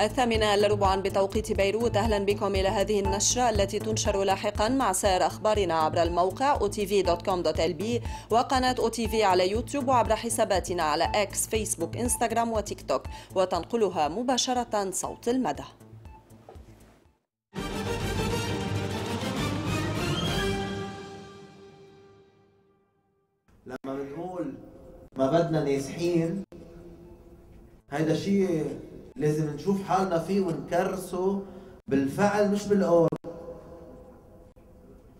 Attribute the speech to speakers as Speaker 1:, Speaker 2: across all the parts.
Speaker 1: الثامنة ربعا بتوقيت بيروت. أهلا بكم إلى هذه النشرة التي تنشر لاحقا مع سائر أخبارنا عبر الموقع otv.com.lb وقناة OTV على يوتيوب وعبر حساباتنا على إكس فيسبوك إنستغرام وتيك توك. وتنقلها مباشرة صوت المدى.
Speaker 2: لما بنقول ما بدنا نازحين هيدا شيء لازم نشوف حالنا فيه ونكرسه بالفعل مش بالقول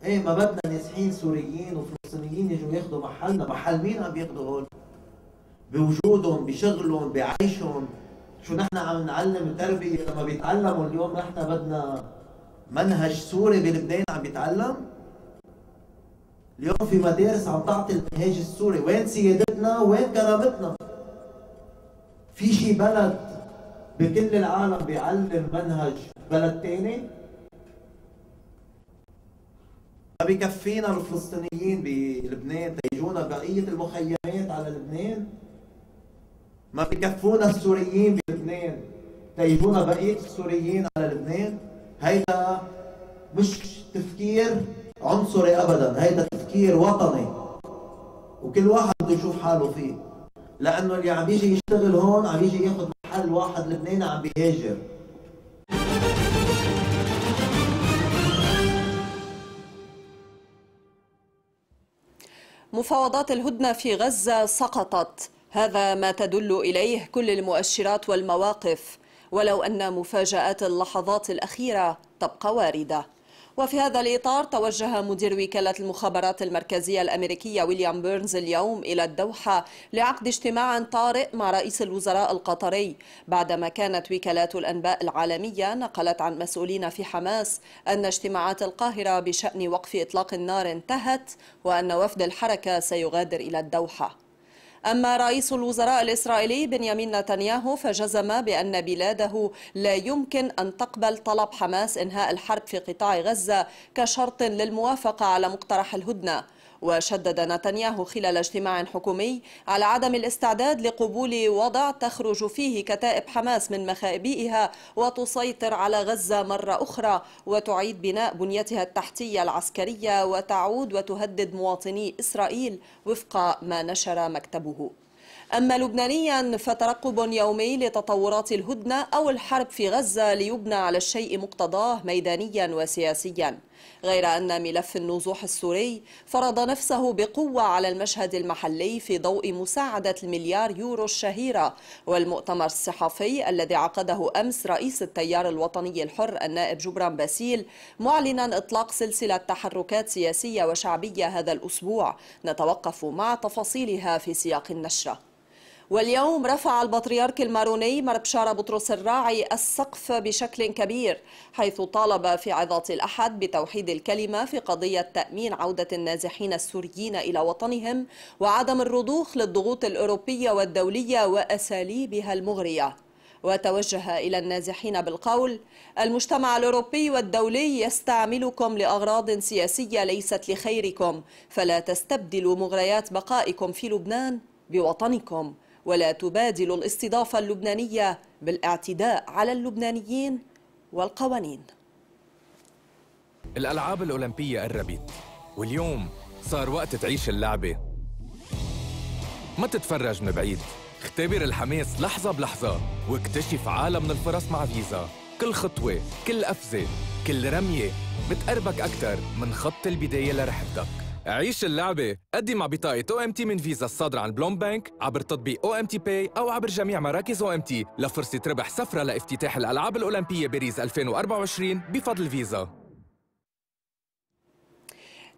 Speaker 2: إيه ما بدنا نازحين سوريين وفلسطينيين يجوا ياخذوا محلنا. محل مين عم ياخذوا هول بوجودهم بشغلهم بعيشهم. شو نحن عم نعلم تربية؟ لما بيتعلموا اليوم نحن بدنا منهج سوري بلبنان عم بيتعلم اليوم في مدارس عم تعطي المنهاج السوري. وين سيادتنا؟ وين كرامتنا؟ في شي بلد بكل العالم بيعلم منهج بلد تاني؟ ما بكفينا الفلسطينيين بلبنان تيجونا بقية المخيمات على لبنان؟ ما بكفونا السوريين بلبنان تيجونا بقية السوريين على لبنان؟ هيدا مش تفكير عنصري ابدا هيدا تفكير وطني وكل واحد بده يشوف حاله فيه لأنه اللي عم يجي يشتغل هون عم يجي ياخذ محل واحد لبناني عم بيهاجر؟
Speaker 1: مفاوضات الهدنة في غزة سقطت. هذا ما تدل إليه كل المؤشرات والمواقف ولو أن مفاجآت اللحظات الأخيرة تبقى واردة. وفي هذا الإطار توجه مدير وكالة المخابرات المركزية الأمريكية ويليام بيرنز اليوم إلى الدوحة لعقد اجتماع طارئ مع رئيس الوزراء القطري بعدما كانت وكالات الأنباء العالمية نقلت عن مسؤولين في حماس أن اجتماعات القاهرة بشأن وقف إطلاق النار انتهت وأن وفد الحركة سيغادر إلى الدوحة. أما رئيس الوزراء الإسرائيلي بنيامين نتنياهو فجزم بأن بلاده لا يمكن أن تقبل طلب حماس إنهاء الحرب في قطاع غزة كشرط للموافقة على مقترح الهدنة. وشدد نتنياهو خلال اجتماع حكومي على عدم الاستعداد لقبول وضع تخرج فيه كتائب حماس من مخابئها وتسيطر على غزة مرة أخرى وتعيد بناء بنيتها التحتية العسكرية وتعود وتهدد مواطني إسرائيل وفق ما نشر مكتبه. أما لبنانيا فترقب يومي لتطورات الهدنة أو الحرب في غزة ليبنى على الشيء مقتضاه ميدانيا وسياسيا. غير أن ملف النزوح السوري فرض نفسه بقوة على المشهد المحلي في ضوء مساعدة المليار يورو الشهيرة والمؤتمر الصحفي الذي عقده أمس رئيس التيار الوطني الحر النائب جبران باسيل معلنا إطلاق سلسلة تحركات سياسية وشعبية هذا الأسبوع. نتوقف مع تفاصيلها في سياق النشرة. واليوم رفع البطريرك الماروني مربشار بطرس الراعي السقف بشكل كبير حيث طالب في عظات الأحد بتوحيد الكلمة في قضية تأمين عودة النازحين السوريين إلى وطنهم وعدم الرضوخ للضغوط الأوروبية والدولية وأساليبها المغرية. وتوجه إلى النازحين بالقول المجتمع الأوروبي والدولي يستعملكم لأغراض سياسية ليست لخيركم فلا تستبدلوا مغريات بقائكم في لبنان بوطنكم. ولا تبادل الاستضافة اللبنانية بالاعتداء على اللبنانيين والقوانين.
Speaker 3: الألعاب الأولمبية قربت واليوم صار وقت تعيش اللعبة. ما تتفرج من بعيد اختبر الحماس لحظة بلحظة واكتشف عالم من الفرص مع فيزا. كل خطوة كل قفزة كل رمية بتقربك أكثر من خط البداية لرحلتك عيش اللعبة. قدم بطاقة OMT من فيزا الصادرة عن بلوم بانك عبر تطبيق OMT Pay أو عبر جميع مراكز OMT لفرصة ربح سفرة لافتتاح الألعاب الأولمبية باريس 2024 بفضل فيزا.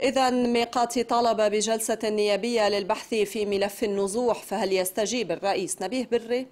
Speaker 1: إذا ميقاتي طالب بجلسة نيابية للبحث في ملف النزوح فهل يستجيب الرئيس نبيه بري؟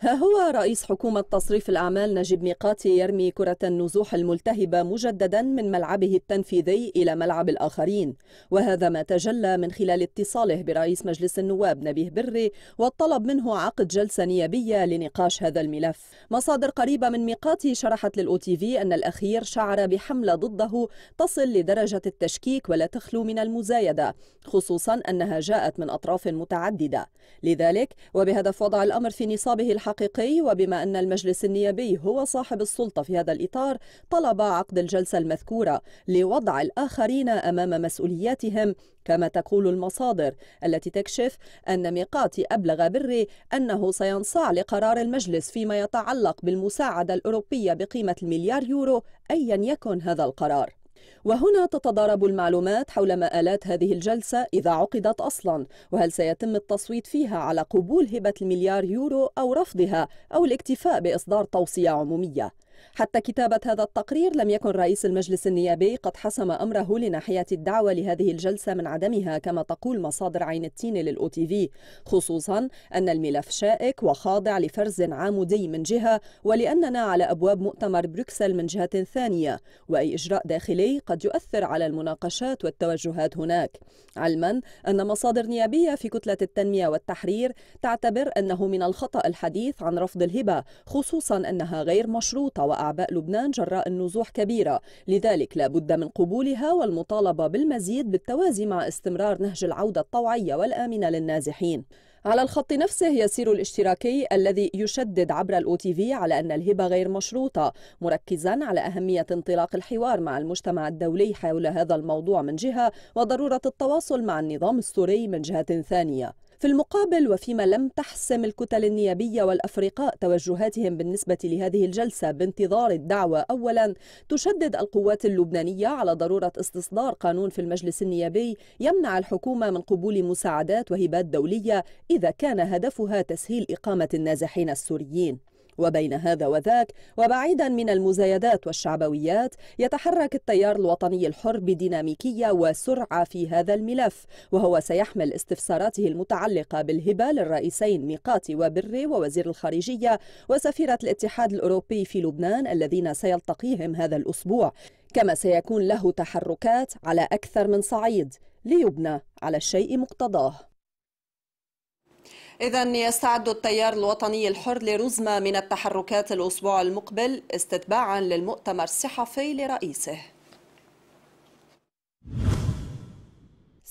Speaker 1: ها هو رئيس حكومة تصريف الأعمال نجيب ميقاتي يرمي كرة النزوح الملتهبة مجددا من ملعبه التنفيذي إلى ملعب الآخرين. وهذا ما تجلى من خلال اتصاله برئيس مجلس النواب نبيه بري والطلب منه عقد جلسة نيابية لنقاش هذا الملف. مصادر قريبة من ميقاتي شرحت للأو تي في أن الأخير شعر بحملة ضده تصل لدرجة التشكيك ولا تخلو من المزايدة خصوصا أنها جاءت من أطراف متعددة. لذلك وبهدف وضع الأمر في نصابه الحقيقي وبما أن المجلس النيابي هو صاحب السلطة في هذا الإطار طلب عقد الجلسة المذكورة لوضع الآخرين أمام مسؤولياتهم. كما تقول المصادر التي تكشف أن ميقاتي أبلغ بري أنه سينصاع لقرار المجلس فيما يتعلق بالمساعدة الأوروبية بقيمة المليار يورو أيا يكن هذا القرار. وهنا تتضارب المعلومات حول مآلات هذه الجلسة إذا عقدت أصلا وهل سيتم التصويت فيها على قبول هبة المليار يورو أو رفضها أو الاكتفاء بإصدار توصية عمومية. حتى كتابة هذا التقرير لم يكن رئيس المجلس النيابي قد حسم أمره لناحية الدعوة لهذه الجلسة من عدمها كما تقول مصادر عين التين لل OTV خصوصا أن الملف شائك وخاضع لفرز عامودي من جهة ولأننا على أبواب مؤتمر بروكسل من جهة ثانية وأي إجراء داخلي قد يؤثر على المناقشات والتوجهات هناك. علما أن مصادر نيابية في كتلة التنمية والتحرير تعتبر أنه من الخطأ الحديث عن رفض الهبة خصوصا أنها غير مشروطة وأعباء لبنان جراء النزوح كبيرة. لذلك لا بد من قبولها والمطالبة بالمزيد بالتوازي مع استمرار نهج العودة الطوعية والآمنة للنازحين. على الخط نفسه يسير الاشتراكي الذي يشدد عبر الاو تي في على أن الهبة غير مشروطة مركزا على أهمية انطلاق الحوار مع المجتمع الدولي حول هذا الموضوع من جهة وضرورة التواصل مع النظام السوري من جهة ثانية. في المقابل وفيما لم تحسم الكتل النيابية والأفرقاء توجهاتهم بالنسبة لهذه الجلسة بانتظار الدعوة أولا تشدد القوات اللبنانية على ضرورة استصدار قانون في المجلس النيابي يمنع الحكومة من قبول مساعدات وهبات دولية إذا كان هدفها تسهيل إقامة النازحين السوريين. وبين هذا وذاك وبعيدا من المزايدات والشعبويات يتحرك التيار الوطني الحر بديناميكية وسرعة في هذا الملف وهو سيحمل استفساراته المتعلقة بالهبة للرئيسين ميقاتي وبري ووزير الخارجية وسفيرة الاتحاد الأوروبي في لبنان الذين سيلتقيهم هذا الأسبوع. كما سيكون له تحركات على أكثر من صعيد ليبنى على الشيء مقتضاه. إذا يستعد التيار الوطني الحر لرزمة من التحركات الأسبوع المقبل استتباعا للمؤتمر الصحفي لرئيسه.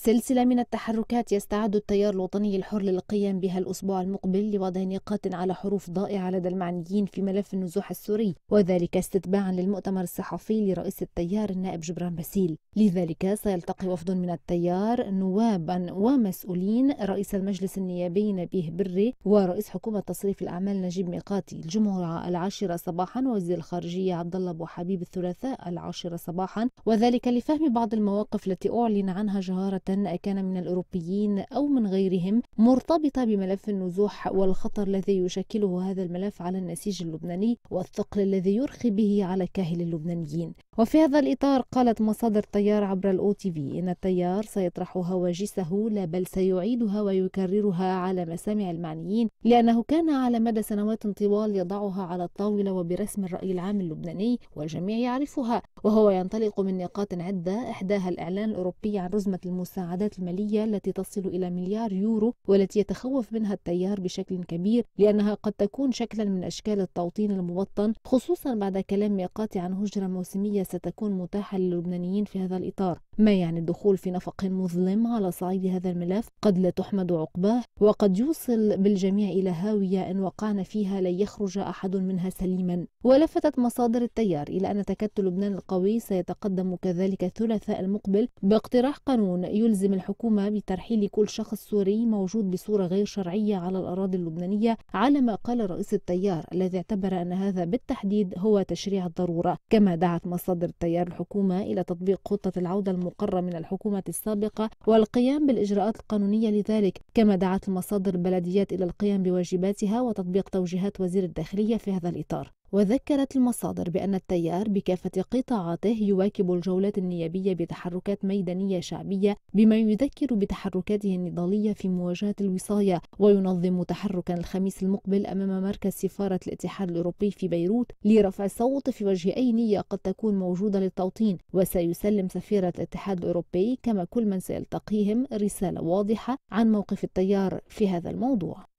Speaker 4: سلسلة من التحركات يستعد التيار الوطني الحر للقيام بها الأسبوع المقبل لوضع نقاط على حروف ضائعة لدى المعنيين في ملف النزوح السوري وذلك استتباعا للمؤتمر الصحفي لرئيس التيار النائب جبران باسيل. لذلك سيلتقي وفد من التيار نوابا ومسؤولين، رئيس المجلس النيابي نبيه بري ورئيس حكومة تصريف الأعمال نجيب ميقاتي الجمعة العاشرة صباحا ووزير الخارجية عبد الله أبو حبيب الثلاثاء العاشرة صباحا. وذلك لفهم بعض المواقف التي أعلن عنها جهارة كان من الأوروبيين أو من غيرهم مرتبطة بملف النزوح والخطر الذي يشكله هذا الملف على النسيج اللبناني والثقل الذي يرخي به على كاهل اللبنانيين. وفي هذا الإطار قالت مصادر التيار عبر الأو تي في إن التيار سيطرح هواجسه لا بل سيعيدها ويكررها على مسامع المعنيين لأنه كان على مدى سنوات طوال يضعها على الطاولة وبرسم الرأي العام اللبناني والجميع يعرفها وهو ينطلق من نقاط عدة إحداها الإعلان الأوروبي عن رزمة المساعدات المالية التي تصل إلى مليار يورو والتي يتخوف منها التيار بشكل كبير لأنها قد تكون شكلا من أشكال التوطين المبطن خصوصا بعد كلام ميقاتي عن هجرة موسمية ستكون متاحة للبنانيين في هذا الإطار. ما يعني الدخول في نفق مظلم على صعيد هذا الملف؟ قد لا تحمد عقباه وقد يوصل بالجميع إلى هاوية إن وقعنا فيها لن يخرج أحد منها سليما. ولفتت مصادر التيار إلى أن تكتل لبنان القوي سيتقدم كذلك الثلاثاء المقبل باقتراح قانون يلزم الحكومة بترحيل كل شخص سوري موجود بصورة غير شرعية على الأراضي اللبنانية على ما قال رئيس التيار الذي اعتبر أن هذا بالتحديد هو تشريع الضرورة. كما دعت مصادر التيار الحكومة إلى تطبيق خطة العودة المقرة من الحكومة السابقة والقيام بالإجراءات القانونية لذلك كما دعت المصادر البلديات إلى القيام بواجباتها وتطبيق توجيهات وزير الداخلية في هذا الإطار. وذكرت المصادر بأن التيار بكافة قطاعاته يواكب الجولات النيابية بتحركات ميدانية شعبية بما يذكر بتحركاته النضالية في مواجهة الوصاية وينظم تحركا الخميس المقبل أمام مركز سفارة الاتحاد الأوروبي في بيروت لرفع الصوت في وجه أي نية قد تكون موجودة للتوطين. وسيسلم سفيرة الاتحاد الأوروبي كما كل من سيلتقيهم رسالة واضحة عن موقف التيار في هذا الموضوع.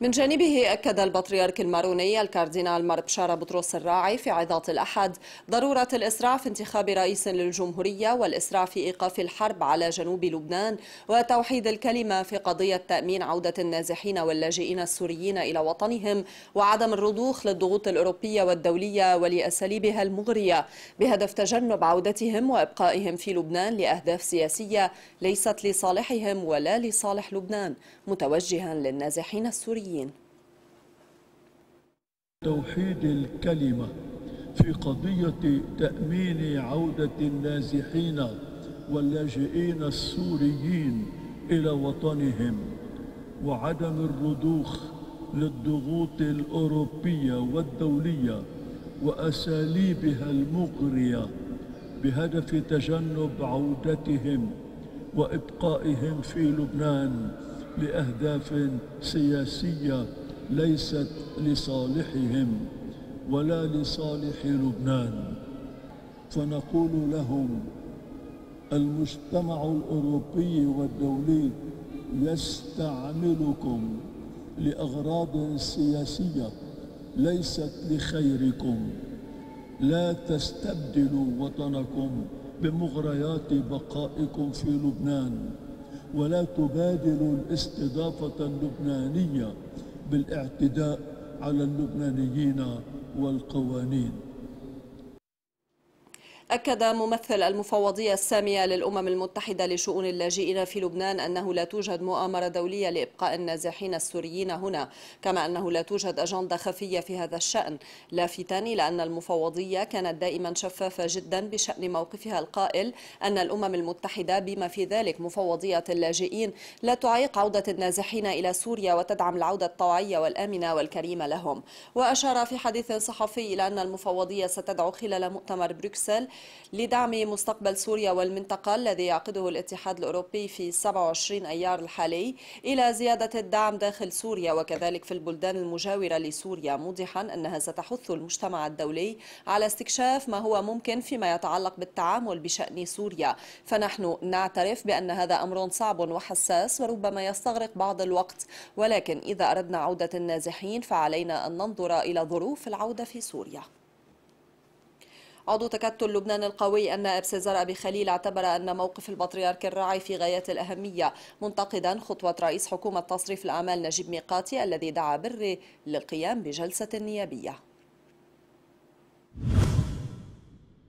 Speaker 1: من جانبه أكد البطريرك الماروني الكاردينال مار بشارة بطرس الراعي في عظات الأحد ضرورة الإسراع في انتخاب رئيس للجمهورية والإسراع في إيقاف الحرب على جنوب لبنان وتوحيد الكلمة في قضية تأمين عودة النازحين واللاجئين السوريين إلى وطنهم وعدم الرضوخ للضغوط الأوروبية والدولية ولأساليبها المغرية بهدف تجنب عودتهم وإبقائهم في لبنان لأهداف سياسية ليست لصالحهم ولا لصالح لبنان متوجها للنازحين السوريين. السوريين
Speaker 5: توحيد الكلمة في قضية تأمين عودة النازحين واللاجئين السوريين إلى وطنهم وعدم الرضوخ للضغوط الأوروبية والدولية وأساليبها المغرية بهدف تجنب عودتهم وإبقائهم في لبنان. لأهداف سياسية ليست لصالحهم ولا لصالح لبنان. فنقول لهم المجتمع الأوروبي والدولي يستعملكم لأغراض سياسية ليست لخيركم. لا تستبدلوا وطنكم بمغريات بقائكم في لبنان. ولا تبادل الاستضافة اللبنانية بالاعتداء على اللبنانيين والقوانين.
Speaker 1: أكد ممثل المفوضية السامية للأمم المتحدة لشؤون اللاجئين في لبنان أنه لا توجد مؤامرة دولية لإبقاء النازحين السوريين هنا كما أنه لا توجد أجندة خفية في هذا الشأن. لافتا إلى أن المفوضية كانت دائما شفافة جدا بشأن موقفها القائل أن الأمم المتحدة بما في ذلك مفوضية اللاجئين لا تعيق عودة النازحين إلى سوريا وتدعم العودة الطوعية والآمنة والكريمة لهم. وأشار في حديث صحفي إلى أن المفوضية ستدعو خلال مؤتمر بروكسل لدعم مستقبل سوريا والمنطقة الذي يعقده الاتحاد الأوروبي في 27 أيار الحالي إلى زيادة الدعم داخل سوريا وكذلك في البلدان المجاورة لسوريا موضحا أنها ستحث المجتمع الدولي على استكشاف ما هو ممكن فيما يتعلق بالتعامل بشأن سوريا. فنحن نعترف بأن هذا أمر صعب وحساس وربما يستغرق بعض الوقت. ولكن إذا أردنا عودة النازحين فعلينا أن ننظر إلى ظروف العودة في سوريا. عضو تكتل لبنان القوي النائب سيزار أبي خليل اعتبر أن موقف البطريرك الراعي في غاية الأهمية منتقدا خطوة رئيس حكومة تصريف الأعمال نجيب ميقاتي الذي دعا بر للقيام بجلسة نيابية.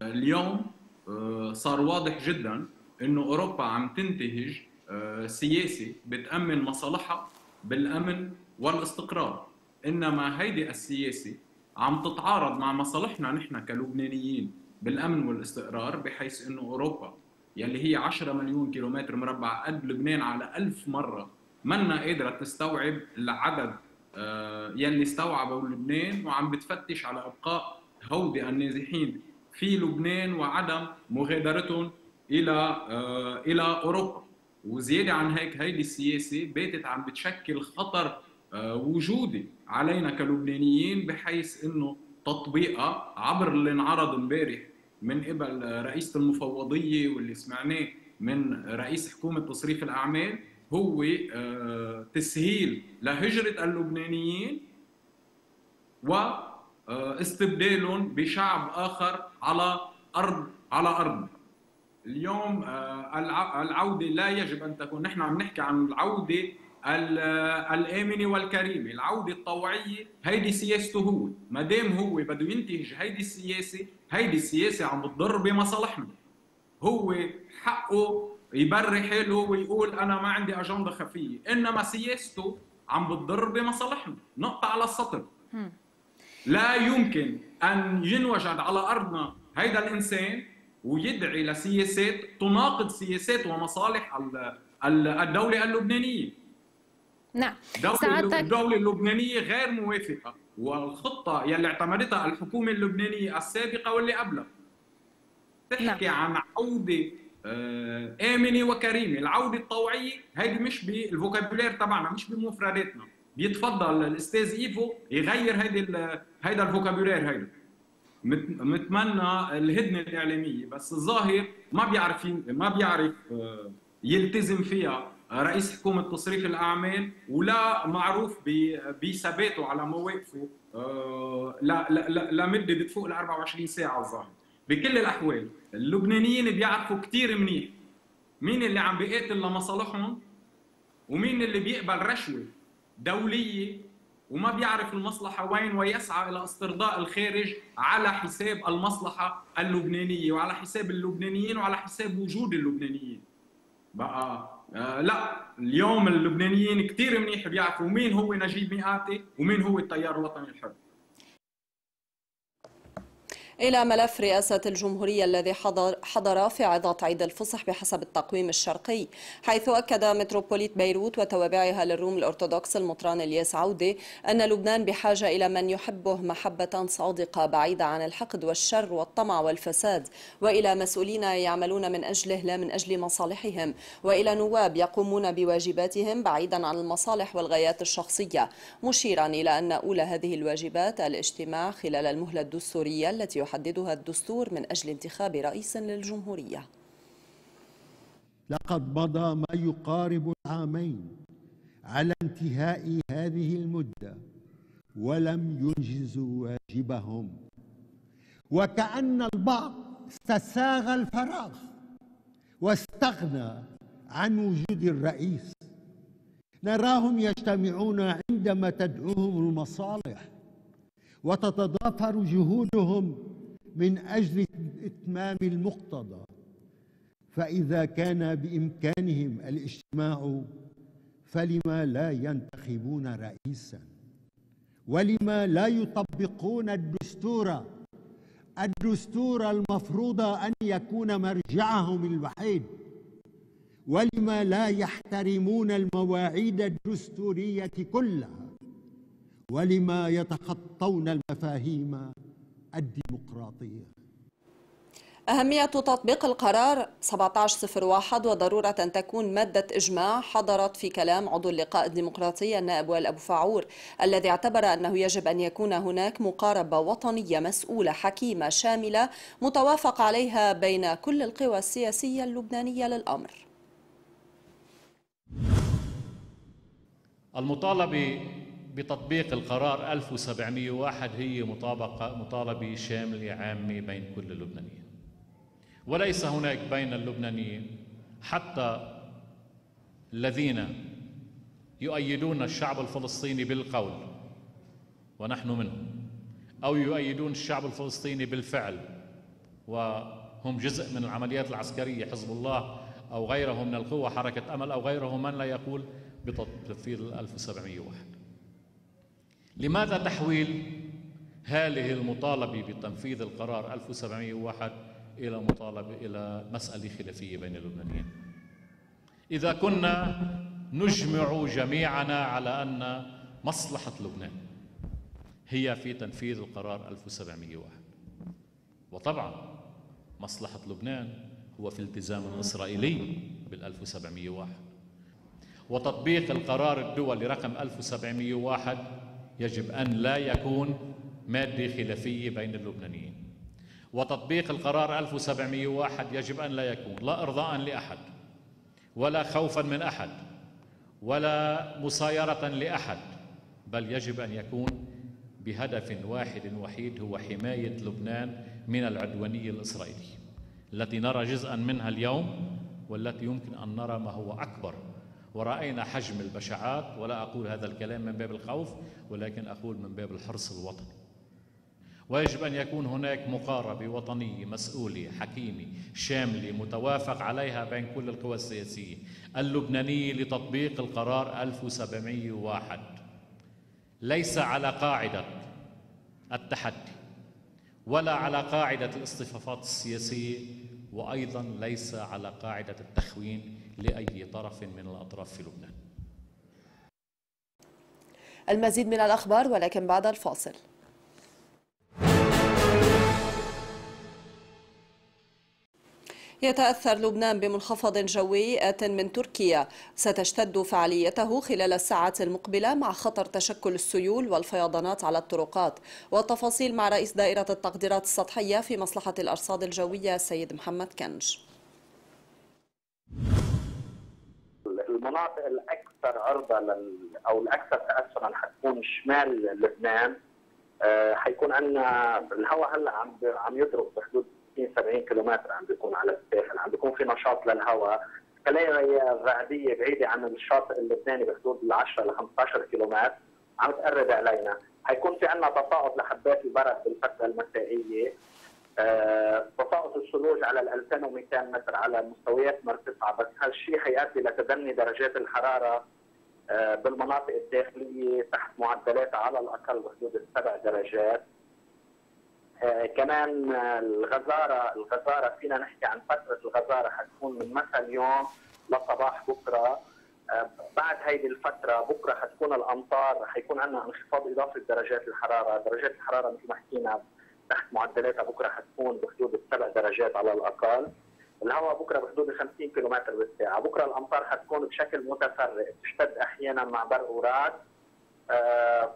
Speaker 6: اليوم آه، صار واضح جدا إنه أوروبا عم تنتهج آه، سياسه بتأمن مصالحها بالأمن والاستقرار. إنما هيدي السياسة عم تتعارض مع مصالحنا نحن كلبنانيين بالأمن والاستقرار بحيث إنه أوروبا يلي هي 10 مليون كيلومتر مربع قد لبنان على ألف مرة منا قادرة تستوعب العدد آه، يلي استوعبه لبنان وعم بتفتش على إبقاء هودي النازحين في لبنان وعدم مغادرتهم إلى آه، إلى أوروبا. وزيادة عن هيك هيدي السياسة باتت عم بتشكل خطر وجودي علينا كلبنانيين بحيث إنه تطبيقها عبر اللي انعرض امبارح من قبل رئيسة المفوضية واللي سمعناه من رئيس حكومة تصريف الأعمال هو آه، تسهيل لهجرة اللبنانيين واستبدالهم بشعب آخر على أرض على أرض. اليوم آه، العودة لا يجب أن تكون نحن عم نحكي عن العودة الآمنة والكريمة العودة الطوعية هيدي سياسته هو. ما دام هو بده ينتهج هيدي السياسة هيدي السياسة عم بتضر بمصالحنا. هو حقه يبري حاله ويقول أنا ما عندي أجندة خفية إنما سياسته عم بتضر بمصالحنا. نقطة على السطر. لا يمكن أن ينوجد على أرضنا هيدا الإنسان ويدعي لسياسات تناقض سياسات ومصالح الدولة اللبنانية.
Speaker 7: نعم.
Speaker 6: سعادتك الدولة اللبنانية غير موافقة والخطة يلي اعتمدتها الحكومة اللبنانية السابقة واللي قبلها. تحكي نعم. عن عودة آه، آمنة وكريمة. العودة الطوعية هيدي مش بالفوكابولير تبعنا مش بمفرداتنا. بيتفضل الأستاذ إيفو يغير هيدي هيدا الفوكابولير هيدا. متمنى الهدنة الإعلامية بس الظاهر ما بيعرف ما بيعرف آه، يلتزم فيها رئيس حكومة تصريف الأعمال ولا معروف بثباته على مواقفه آه، لا لا لمده بتفوق ال 24 ساعة الظاهر. بكل الأحوال اللبنانيين بيعرفوا كثير منيح. مين اللي عم بيقاتل لمصالحهم؟ ومين اللي بيقبل رشوة دولية؟ وما بيعرف المصلحة وين ويسعى إلى استرضاء الخارج على حساب المصلحة اللبنانية وعلى حساب اللبنانيين وعلى حساب وجود اللبنانيين. بقى لا اليوم اللبنانيين كثير منيح بيعرفوا مين هو نجيب مئاتي ومين هو التيار الوطني الحر.
Speaker 1: إلى ملف رئاسة الجمهورية الذي حضر, حضر في عظات عيد الفصح بحسب التقويم الشرقي حيث أكد متروبوليت بيروت وتوابعها للروم الأرثوذكس المطران إلياس عودة أن لبنان بحاجة إلى من يحبه محبة صادقة بعيدة عن الحقد والشر والطمع والفساد وإلى مسؤولين يعملون من أجله لا من أجل مصالحهم وإلى نواب يقومون بواجباتهم بعيدا عن المصالح والغايات الشخصية مشيرا إلى أن أولى هذه الواجبات الاجتماع خلال المهلة الدستورية التي يحددها الدستور من أجل انتخاب رئيس للجمهورية.
Speaker 7: لقد مضى ما يقارب العامين على انتهاء هذه المدة ولم ينجزوا واجبهم. وكأن البعض استساغ الفراغ واستغنى عن وجود الرئيس. نراهم يجتمعون عندما تدعوهم المصالح وتتضافر جهودهم من أجل إتمام المقتضى. فإذا كان بإمكانهم الاجتماع فلما لا ينتخبون رئيسا؟ ولما لا يطبقون الدستور؟ الدستور المفروض أن يكون مرجعهم الوحيد. ولما لا يحترمون المواعيد الدستورية كلها؟ ولما يتخطون المفاهيم؟ الديمقراطية.
Speaker 1: أهمية تطبيق القرار 1701 وضرورة أن تكون مادة إجماع حضرت في كلام عضو اللقاء الديمقراطي النائب وائل أبو فعور الذي اعتبر أنه يجب أن يكون هناك مقاربة وطنية مسؤولة حكيمة شاملة متوافق عليها بين كل القوى السياسية اللبنانية للأمر.
Speaker 8: المطالبة بتطبيق القرار 1701 هي مطابقة مطالبة شاملة عامة بين كل اللبنانيين. وليس هناك بين اللبنانيين حتى الذين يؤيدون الشعب الفلسطيني بالقول ونحن منهم أو يؤيدون الشعب الفلسطيني بالفعل وهم جزء من العمليات العسكرية حزب الله أو غيره من القوى حركة أمل أو غيره من لا يقول بتنفيذ 1701 لماذا تحويل هذه المطالبة بتنفيذ القرار 1701 إلى مطالبة إلى مسألة خلافية بين اللبنانيين؟ إذا كنا نجمع جميعنا على أن مصلحة لبنان هي في تنفيذ القرار 1701 وطبعا مصلحة لبنان هو في التزام الإسرائيلي بال 1701 وتطبيق القرار الدولي رقم 1701 يجب أن لا يكون مادة خلافية بين اللبنانيين. وتطبيق القرار 1701 يجب أن لا يكون لا إرضاء لأحد ولا خوفا من أحد ولا مسايرة لأحد بل يجب أن يكون بهدف واحد وحيد هو حماية لبنان من العدوانية الإسرائيلية التي نرى جزءا منها اليوم والتي يمكن أن نرى ما هو أكبر ورأينا حجم البشاعات ولا أقول هذا الكلام من باب الخوف ولكن أقول من باب الحرص الوطني. ويجب أن يكون هناك مقاربة وطنية مسؤولة حكيمة شاملة متوافق عليها بين كل القوى السياسية. اللبنانية لتطبيق القرار 1701 ليس على قاعدة التحدي ولا على قاعدة الاصطفافات السياسية وأيضا ليس على قاعدة التخوين لأي طرف من الأطراف في لبنان.
Speaker 1: المزيد من الأخبار ولكن بعد الفاصل. يتأثر لبنان بمنخفض جوي آت من تركيا. ستشتد فعاليته خلال الساعات المقبلة مع خطر تشكل السيول والفيضانات على الطرقات. والتفاصيل مع رئيس دائرة التقديرات السطحية في مصلحة الأرصاد الجوية السيد محمد كنج.
Speaker 9: المناطق الأكثر عرضة لل... أو الأكثر تاثرا حتكون شمال لبنان آه، حيكون عندنا الهواء هلأ عم عم يضرب بحدود 60 70 كيلومتر عم بيكون على الساحل عم بيكون في نشاط للهواء. خلايا الرعديه بعيدة عن الشاطئ اللبناني بحدود ال 10 ل 15 كيلومتر. عم تقرب علينا. حيكون في عندنا تصاعد لحبات البرد بالفترة المسائية. آه، تساقط الثلوج على ال 2200 متر على مستويات مرتفعه بس هالشيء حيؤدي لتدني درجات الحرارة آه، بالمناطق الداخلية تحت معدلات على الأقل بحدود السبع درجات. كمان الغزارة الغزارة فينا نحكي عن فترة الغزارة حتكون من مساء اليوم لصباح بكرة. بعد هيدي الفترة بكرة حتكون الأمطار حيكون عندنا انخفاض إضافي بدرجات الحرارة، درجات الحرارة مثل ما حكينا تحت معدلاتها بكرة حتكون بحدود السبع درجات على الأقل. الهواء بكرة بحدود 50 كم بالساعة، بكرة الأمطار حتكون بشكل متفرق، تشتد أحيانا مع برق ورعد أه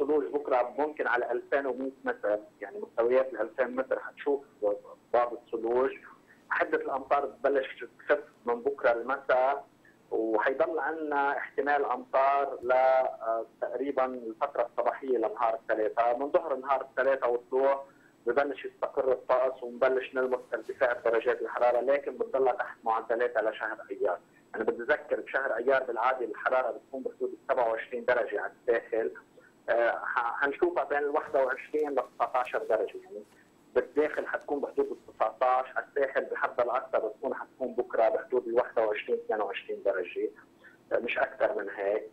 Speaker 9: الثلوج بكرة ممكن على 2100 متر، يعني مستويات ال 2000 متر حتشوف بعض الثلوج، حدة الأمطار بتبلش تخف من بكرة المساء وحيضل عندنا احتمال أمطار لتقريبا آه، الفترة الصباحية لنهار الثلاثاء، من ظهر نهار الثلاثاء والضوء ببلش يستقر الطقس ونبلش نلمس ارتفاع درجات الحرارة لكن بتضلها تحت معدلاتها لشهر أيار، أنا بدي أذكر بشهر أيار بالعادة الحرارة بتكون بحدود 27 درجة على الساحل آه حنشوفها بين ال 21 ل 19 درجة. يعني بالداخل حتكون بحدود ال 19 على الساحل بحبه الأكثر بتكون حتكون بكرة بحدود ال 21 22 درجة. مش أكثر من هيك.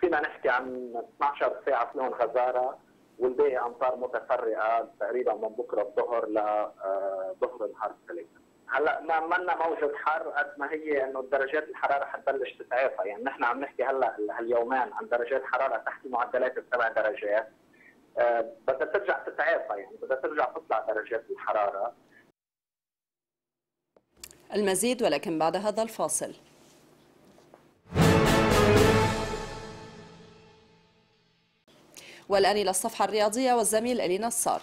Speaker 9: فينا نحكي عن 12 ساعة لون غزارة والباقي أمطار متفرقة تقريبا من بكرة الظهر لظهر نهار الثلاثاء هلا ما منا موجة حر قد ما هي إنه درجات الحرارة حتبلش تتعافى. يعني نحن عم نحكي هلا هاليومين عن درجات حرارة تحت معدلات السبع درجات. آه، بدها ترجع تتعافى. يعني بدها ترجع تطلع درجات الحرارة.
Speaker 1: المزيد ولكن بعد هذا الفاصل. والآن إلى الصفحة الرياضية والزميل ألي نصار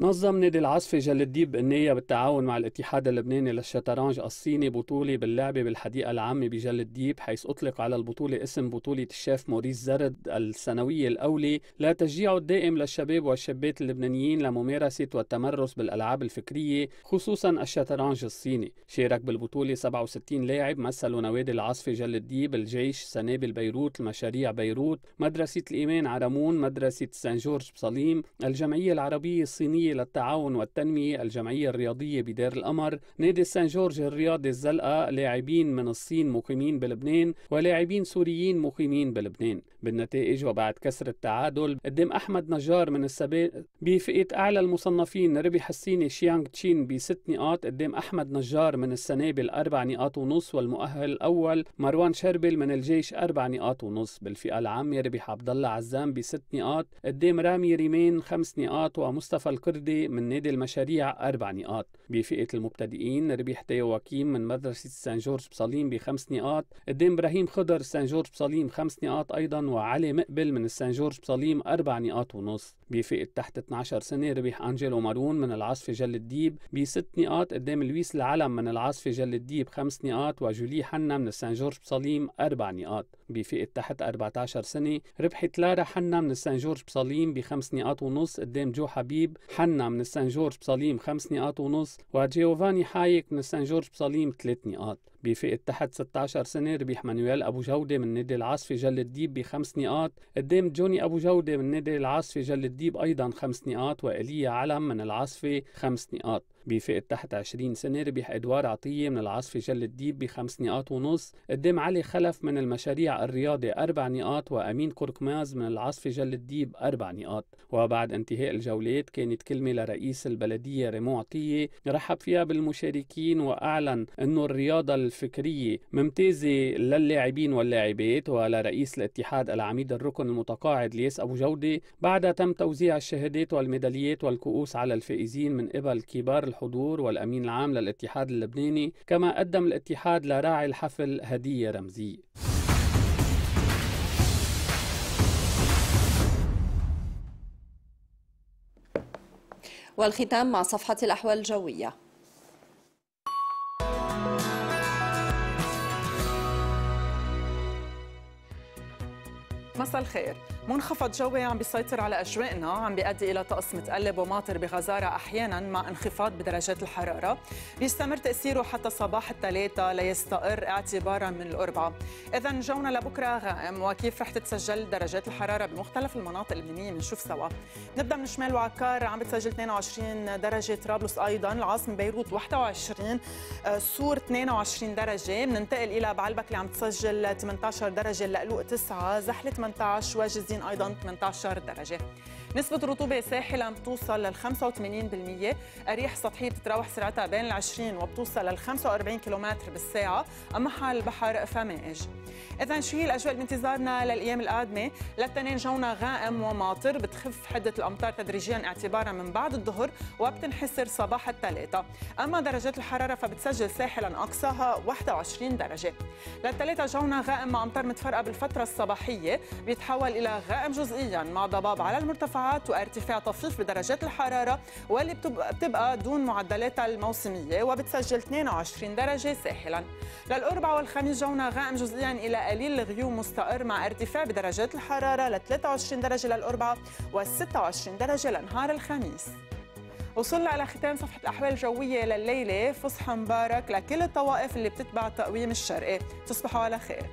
Speaker 10: نظم نادي العاصفة جل الديب النية بالتعاون مع الاتحاد اللبناني للشطرنج الصيني بطولة باللعبة بالحديقة العامة بجل الديب حيث أطلق على البطولة اسم بطولة الشيف موريس زرد السنوية الأولى لتشجيعه الدائم للشباب والشابات اللبنانيين لممارسة والتمرس بالألعاب الفكرية خصوصا الشطرنج الصيني. شارك بالبطولة 67 لاعب مثلوا نوادي العاصفة جل الديب الجيش سنابل بيروت المشاريع بيروت مدرسة الإيمان عرمون مدرسة سان جورج بصليم الجمعية العربية الصينية للتعاون والتنمية الجمعية الرياضية بدير القمر. نادي سان جورج الرياضي الزلقة لاعبين من الصين مقيمين بلبنان ولاعبين سوريين مقيمين بلبنان. بالنتائج وبعد كسر التعادل قدم أحمد نجار من السباق بفئة أعلى المصنفين ربح الصيني شيانغ تشين بست نقاط قدام أحمد نجار من السنابل أربع نقاط ونص والمؤهل الأول مروان شربل من الجيش أربع نقاط ونص. بالفئة العامة ربح عبد الله عزام بست نقاط قدام رامي ريمين خمس نقاط ومصطفى القردي من نادي المشاريع أربع نقاط. بفئة المبتدئين ربح تيو وكيم من مدرسة سان جورج بصليم بخمس نقاط قدام إبراهيم خضر سان جورج بصليم خمس نقاط أيضا وعلي مقبل من السان جورج بصليم أربع نقاط ونص. بفئة تحت 12 سنة ربح أنجيلو مارون من العاصفة جل الديب. بست نقاط قدام لويس العلم من العاصفة جل الديب. خمس نقاط وجولي حنا من السان جورج بصليم أربع نقاط. بفئة تحت 14 سنة ربحت لارا حنا من السان جورج بصليم بخمس نقاط ونص. قدام جو حبيب حنا من السان جورج بصليم خمس نقاط ونص. وجيوفاني حايك من السان جورج بصليم ثلاث نقاط. بفئة تحت 16 سنة ربح مانويل أبو جودة من نادي العاصفة جل الديب بخمس نقاط. قدام جوني أبو جودة من نادي العاصفة جل الديب أيضا خمس نقاط وإيليا علم من العاصفة خمس نقاط. بفئة تحت 20 سنة ربح إدوار عطية من العاصفة جل الديب بخمس نقاط ونص. قدام علي خلف من المشاريع الرياضي أربع نقاط وأمين كركماز من العاصفة جل الديب أربع نقاط. وبعد انتهاء الجولات كانت كلمة لرئيس البلدية ريمو عطية رحب فيها بالمشاركين وأعلن أنه الرياضة الفكرية ممتازة للاعبين واللاعبات ولرئيس الاتحاد العميد الركن المتقاعد لياس أبو جودة. بعدها تم توزيع الشهادات والميداليات والكؤوس على الفائزين من قبل كبار الحضور والأمين العام للاتحاد اللبناني كما قدم الاتحاد لراعي الحفل هدية رمزية.
Speaker 1: والختام مع صفحة الأحوال الجوية.
Speaker 11: مساء الخير. منخفض جوي عم بيسيطر على أجوائنا عم بيؤدي إلى طقس متقلب وماطر بغزارة أحيانا مع انخفاض بدرجات الحرارة. بيستمر تأثيره حتى صباح الثلاثاء ليستقر اعتبارا من الأربعاء إذا جونا لبكرة غائم وكيف رح تتسجل درجات الحرارة بمختلف المناطق اللبنانية بنشوف سوا. نبدأ من شمال وعكار عم بتسجل 22 درجة طرابلس أيضا العاصمة بيروت 21 سور 22 درجة. بننتقل إلى بعلبك اللي عم تسجل 18 درجة اللقلوق 9 زحلة 18 وجزين أيضا 18 درجة. نسبة الرطوبة ساحلا بتوصل لل 85%، الريح السطحية بتتراوح سرعتها بين ال 20 وبتوصل لل 45 كم بالساعة، أما حال البحر فمائج. إذا شو هي الأجواء اللي بانتظارنا للأيام القادمة؟ للتنين جونا غائم وماطر بتخف حدة الأمطار تدريجيا اعتبارا من بعد الظهر وبتنحسر صباح الثلاثاء، أما درجات الحرارة فبتسجل ساحلا أقصاها 21 درجة. للثلاثاء جونا غائم مع أمطار متفرقة بالفترة الصباحية بيتحول إلى غائم جزئيا مع ضباب على المرتفعات وارتفاع طفيف بدرجات الحرارة واللي بتبقى دون معدلاتها الموسمية وبتسجل 22 درجة ساحلا. للأربعاء والخميس جونا غائم جزئيا إلى قليل الغيوم مستقر مع ارتفاع بدرجات الحرارة ل 23 درجة للأربعاء و 26 درجة لنهار الخميس. وصلنا إلى ختام صفحة الأحوال الجوية لليلة. فصحى مبارك لكل الطوائف اللي بتتبع التقويم الشرقي تصبحوا على خير.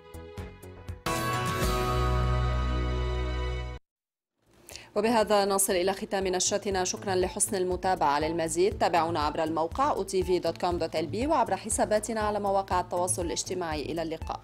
Speaker 1: وبهذا نصل إلى ختام نشرتنا. شكرا لحسن المتابعة. للمزيد تابعونا عبر الموقع otv.com.lb وعبر حساباتنا على مواقع التواصل الاجتماعي. إلى اللقاء.